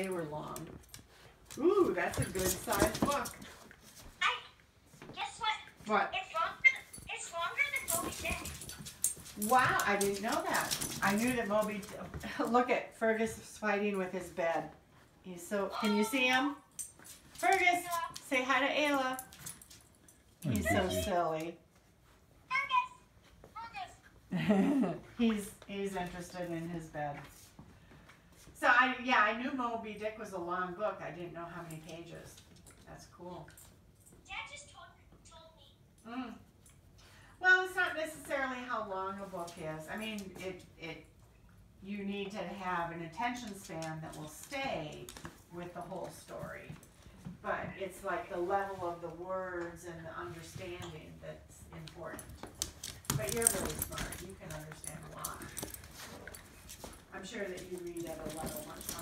they were long. Ooh, that's a good sized book. I guess what? What? It's longer. It's longer than Moby Dick. Wow, I didn't know that. I knew that Moby. Look at Fergus fighting with his bed. He's so. Can you see him? Fergus, say hi to Ayla. He's so silly. Fergus. Fergus. he's he's interested in his bed. So I yeah I knew Moby Dick was a long book. I didn't know how many pages. That's cool. Dad just told, told me. Mm. Well, it's not necessarily how long a book is. I mean, it it you need to have an attention span that will stay with the whole story. But it's like the level of the words and the understanding that's important. But you're really smart. You can understand a lot. I'm sure that you read at a level much higher